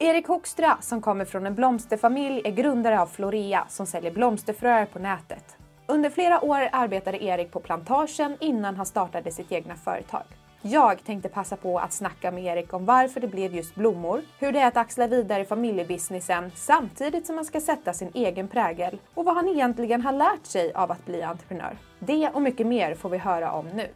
Erik Hoekstra, som kommer från en blomsterfamilj, är grundare av Florea som säljer blomsterfröer på nätet. Under flera år arbetade Erik på plantagen innan han startade sitt egna företag. Jag tänkte passa på att snacka med Erik om varför det blev just blommor, hur det är att axla vidare familjebusinessen samtidigt som man ska sätta sin egen prägel och vad han egentligen har lärt sig av att bli entreprenör. Det och mycket mer får vi höra om nu.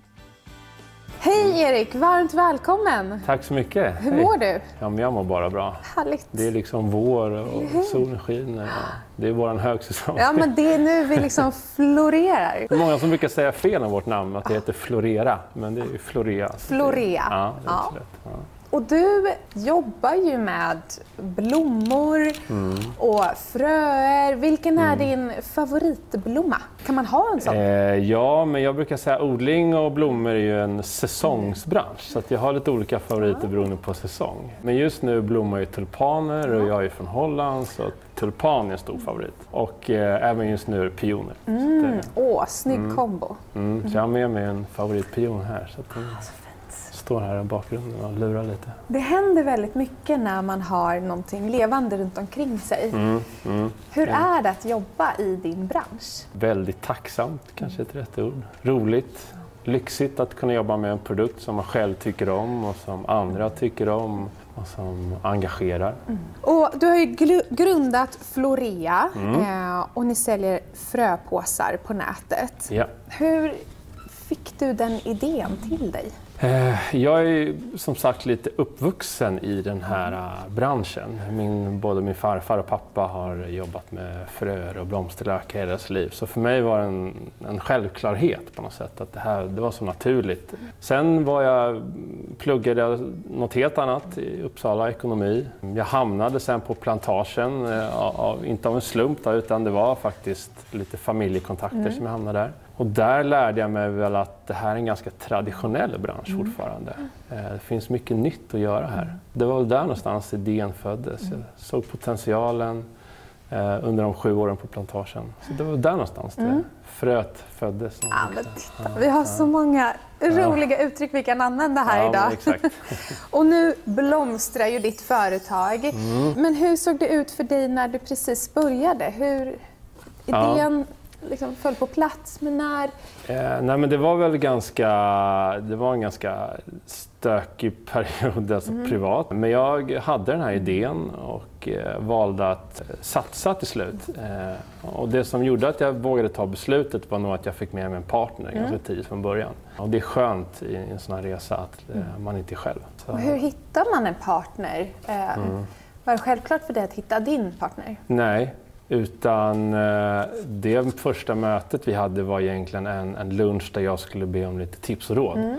Hej Erik, varmt välkommen! Tack så mycket. Hur mår du? Ja, men jag mår bara bra. Härligt. Det är liksom vår och solen skiner. Det är vår högsäsong. Ja, men det är nu vi liksom florerar. Det är många som brukar säga fel om vårt namn, att det heter Florera, men det är ju Florea. Florea. Ja, det är Ja. rätt. Ja. Och du jobbar ju med blommor Mm. och fröer. Vilken är din favoritblomma? Kan man ha en sån? Eh, ja, men jag brukar säga odling och blommor är ju en säsongsbransch. Så att jag har lite olika favoriter beroende på säsong. Men just nu blommar ju tulpaner och jag är från Holland så tulpan är en stor favorit. Och eh, även just nu är det pioner. Att, eh, Åh, snygg kombo. mm, så jag har med mig en favoritpion här. Så att den står här i bakgrunden och lurar lite. Det händer väldigt mycket när man har någonting levande runt omkring sig. Mm, mm. Hur är det att jobba i din bransch? Väldigt tacksamt, kanske ett rätt ord. Roligt, lyxigt att kunna jobba med en produkt som man själv tycker om och som andra tycker om och som engagerar. Och du har ju grundat Florea Mm. eh, och ni säljer fröpåsar på nätet. Ja. Hur fick du den idén till dig? Eh, Jag är som sagt lite uppvuxen i den här eh, branschen. Min, både min farfar och pappa har jobbat med fröer och blomsterlökar hela deras liv. Så för mig var det en, en självklarhet på något sätt. Att det, här, det var så naturligt. Sen var jag, pluggade jag något helt annat i Uppsala, ekonomi. Jag hamnade sen på plantagen, eh, av, inte av en slump då, utan det var faktiskt lite familjekontakter som jag hamnade där. Och där lärde jag mig väl att det här är en ganska traditionell bransch fortfarande. Eh, Det finns mycket nytt att göra här. Det var väl där någonstans idén föddes. Jag såg potentialen eh, under de sju åren på plantagen. Så det var där någonstans det fröet föddes. Ja, titta, vi har så många roliga uttryck vi kan använda här Ja, idag. Och nu blomstrar ju ditt företag. Mm. Men hur såg det ut för dig när du precis började? Hur Ja. Liksom föll på plats? Men när... Eh, nej men det var väl ganska, det var en ganska stökig period alltså privat. Men jag hade den här idén och eh, valde att eh, satsa till slut. Eh, och det som gjorde att jag vågade ta beslutet var nog att jag fick med mig en partner ganska tidigt från början. Och det är skönt i en sån här resa att eh, man inte är själv. Så, hur hittar man en partner? Eh, Mm. Var det självklart för dig att hitta din partner? Nej, utan eh, det första mötet vi hade var egentligen en, en lunch där jag skulle be om lite tips och råd.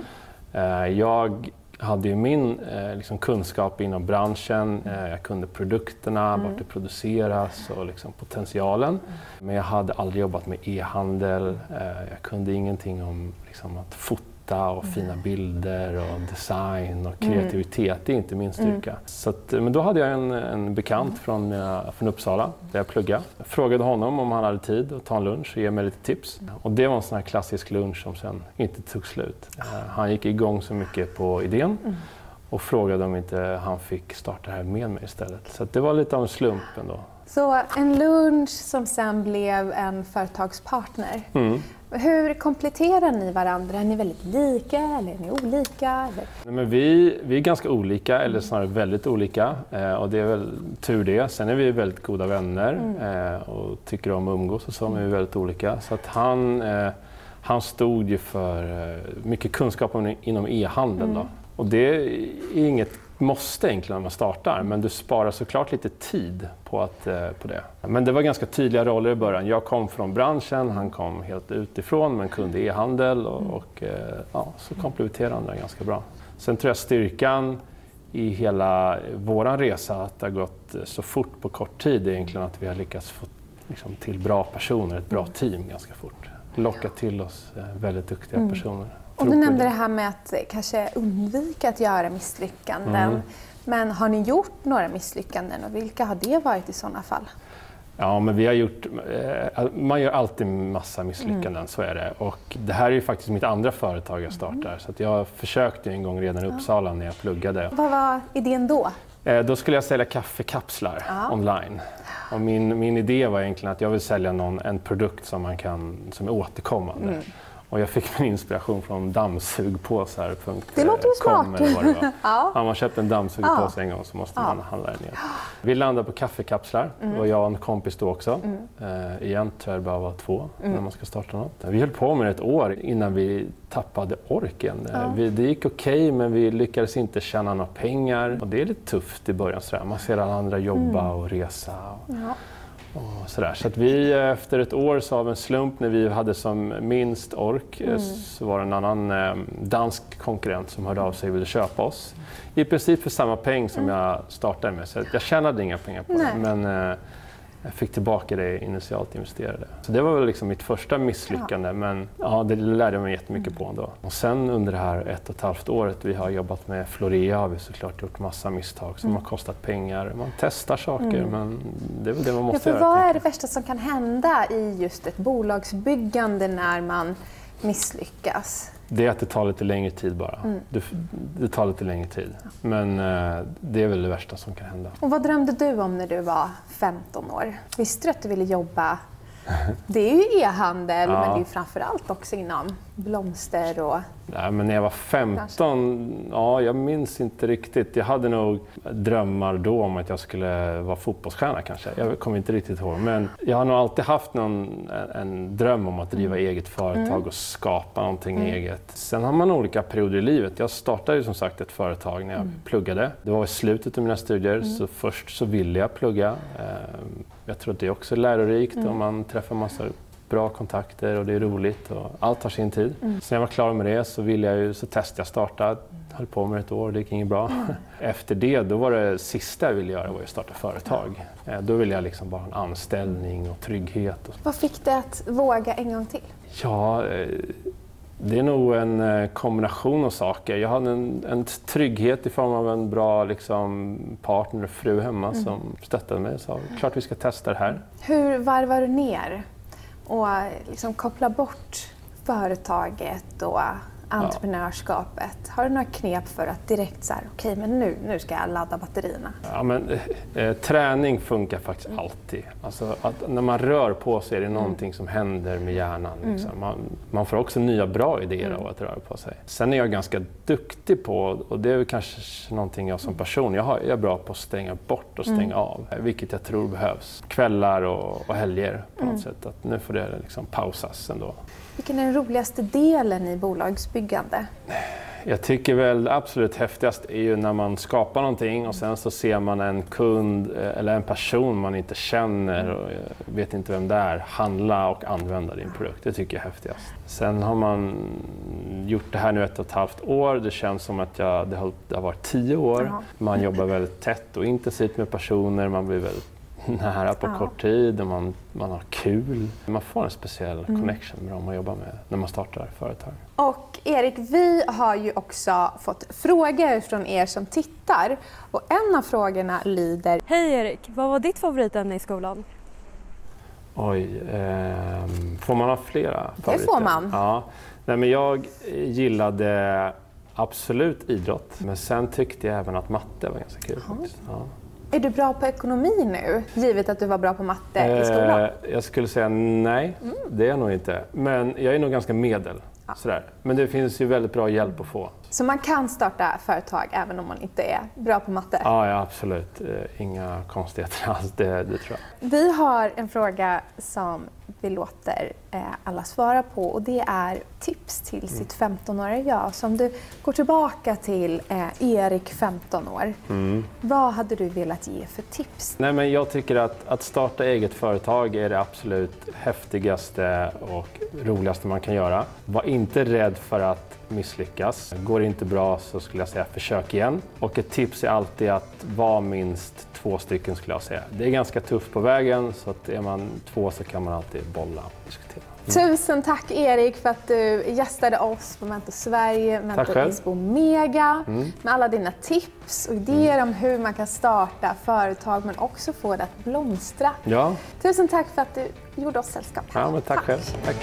Eh, jag hade ju min eh, liksom kunskap inom branschen, jag kunde produkterna, vart det produceras och liksom potentialen. Men jag hade aldrig jobbat med e-handel, eh, jag kunde ingenting om liksom, att fota och fina bilder och design och kreativitet. Det är inte min styrka. Så att, men då hade jag en, en bekant från, eh, från Uppsala där jag pluggade. Jag frågade honom om han hade tid att ta en lunch och ge mig lite tips. Och det var en sån här klassisk lunch som sen inte tog slut. Eh, Han gick igång så mycket på idén och frågade om inte han fick starta det här med mig istället. Så det var lite av en slump ändå. Så en lunch som sen blev en företagspartner. Mm. Hur kompletterar ni varandra? Är ni väldigt lika eller är ni olika? Eller? Nej, men vi, vi är ganska olika, eller snarare väldigt olika. Eh, och det är väl tur det. Sen är vi väldigt goda vänner eh, och tycker om att umgås och så, men vi är väldigt olika. Så att han, eh, han stod ju för eh, mycket kunskap om, inom e-handeln. Då. Och det är inget måste egentligen när man startar, men du sparar såklart lite tid på, att, eh, på det. Men det var ganska tydliga roller i början. Jag kom från branschen, han kom helt utifrån men kunde e-handel och, och eh, ja, så kompletterade det ganska bra. Sen tror jag styrkan i hela vår resa att det har gått så fort på kort tid egentligen att vi har lyckats få liksom, till bra personer, ett bra team ganska fort. Locka till oss eh, väldigt duktiga personer. Och du nämnde det. här med att kanske undvika att göra misslyckanden. Mm. Men har ni gjort några misslyckanden och vilka har det varit i sådana fall? Ja, men vi har gjort... Eh, man gör alltid massa misslyckanden, så är det. Och det här är ju faktiskt mitt andra företag jag startar. Så att jag försökte en gång redan i Uppsala när jag pluggade. Vad var idén då? Eh, då skulle jag sälja kaffekapslar online. Och min, min idé var egentligen att jag vill sälja någon, en produkt som, man kan, som är återkommande. Mm. Och jag fick min inspiration från dammsugpåsar.com. Det låter ju smart. eller vad det. Ja. Har man köpt en dammsugpåse en gång så måste man handla den igen. Vi landade på kaffekapslar. Mm. Var jag och en kompis då också. Eh, igen tror jag det bara var två Mm. när man ska starta något. Vi höll på med det ett år innan vi tappade orken. Eh, Vi, det gick okej men vi lyckades inte tjäna några pengar. Och det är lite tufft i början. Sådär. Man ser alla andra jobba Mm. och resa. Och, och sådär. Så att vi eh, efter ett år så av en slump när vi hade som minst ork eh, så var det en annan eh, dansk konkurrent som hörde av sig och ville köpa oss. I princip för samma peng som jag startade med. Så jag tjänade inga pengar på det. Nej. Men eh, jag fick tillbaka det initialt investerade. Så det var väl liksom mitt första misslyckande men ja, det lärde jag mig jättemycket på ändå. Och sen under det här ett och ett halvt året vi har jobbat med Florea har vi såklart gjort massa misstag som har kostat pengar. Man testar saker men det är väl det man Ja, måste för göra. vad är det värsta som kan hända i just ett bolagsbyggande när man misslyckas? Det är att det tar lite längre tid bara. Mm. Det, det tar lite längre tid. Men eh, det är väl det värsta som kan hända. Och vad drömde du om när du var 15 år? Visste du att du ville jobba Det är ju e-handel, Ja. men det är ju framförallt också inom blomster och... Nej, men när jag var 15, ja, jag minns inte riktigt. Jag hade nog drömmar då om att jag skulle vara fotbollsstjärna kanske. Jag kommer inte riktigt ihåg. Men jag har nog alltid haft någon, en, dröm om att driva eget företag och skapa någonting eget. Sen har man olika perioder i livet. Jag startade ju som sagt ett företag när jag pluggade. Det var i slutet av mina studier, så först så ville jag plugga. Jag tror att det är också lärorikt om man träffar massa bra kontakter och det är roligt och allt tar sin tid. Sen jag var klar med det så, ville jag ju, så testade jag starta, höll på med ett år, det gick inget bra. Efter det, då var det sista jag ville göra var att starta företag. Eh, Då ville jag liksom bara ha en anställning och trygghet. Och Vad fick dig att våga en gång till? Ja, eh, det är nog en eh, kombination av saker. Jag hade en, en trygghet i form av en bra liksom, partner och fru hemma som stöttade mig och sa klart vi ska testa det här. Hur varvar du ner och liksom koppla bort företaget och entreprenörskapet? Har du några knep för att direkt så här, okej men nu, nu ska jag ladda batterierna? Ja, men, eh, träning funkar faktiskt alltid. Alltså, att när man rör på sig är det någonting som händer med hjärnan. Liksom. Man, man får också nya bra idéer av att röra på sig. Sen är jag ganska duktig på, och det är kanske någonting jag som person, jag, har, jag är bra på att stänga bort och stänga av. eh, Vilket jag tror behövs. Kvällar och, och helger på något sätt. Att nu får det liksom pausas ändå. Vilken är den roligaste delen i bolagsbyggande? Jag tycker väl absolut häftigast är ju när man skapar någonting och sen så ser man en kund eh, eller en person man inte känner och eh, vet inte vem det är handla och använda din produkt. Det tycker jag är häftigast. Sen har man gjort det här nu ett och ett halvt år. Det känns som att jag, det, har, det har varit tio år. Man jobbar väldigt tätt och intensivt med personer. Man blir väldigt nära på Ja. kort tid och man, man har kul. Man får en speciell connection med dem man jobbar med när man startar företag. Och Erik, vi har ju också fått frågor från er som tittar. Och en av frågorna lyder Hej Erik, vad var ditt favoritämne i skolan? Oj, ehm, får man ha flera får favoriter? man. Ja. Nej, men jag gillade absolut idrott, men sen tyckte jag även att matte var ganska kul. Ja. Är du bra på ekonomi nu, givet att du var bra på matte i skolan? Eh, jag skulle säga nej, det är jag nog inte. Men jag är nog ganska medel. Sådär. Men det finns ju väldigt bra hjälp att få. Så man kan starta företag även om man inte är bra på matte? Ja, ja absolut. Eh, Inga konstigheter alls, det, det tror jag. Vi har en fråga som vi låter eh, alla svara på och det är tips till sitt 15-åriga jag. Så om du går tillbaka till eh, Erik, 15 år, vad hade du velat ge för tips? Nej, men jag tycker att, att starta eget företag är det absolut häftigaste och roligaste man kan göra. Var inte rädd för att misslyckas. Går det inte bra så skulle jag säga försök igen. Och ett tips är alltid att vara minst två stycken skulle jag säga. Det är ganska tufft på vägen så att är man två så kan man alltid bolla och diskutera. Tusen tack Erik för att du gästade oss på Mentor Sverige, Mentor. Expo Mega med alla dina tips och idéer om hur man kan starta företag men också få det att blomstra. Ja, Tusen tack för att du gjorde oss sällskap. ja men tack själv. Tack.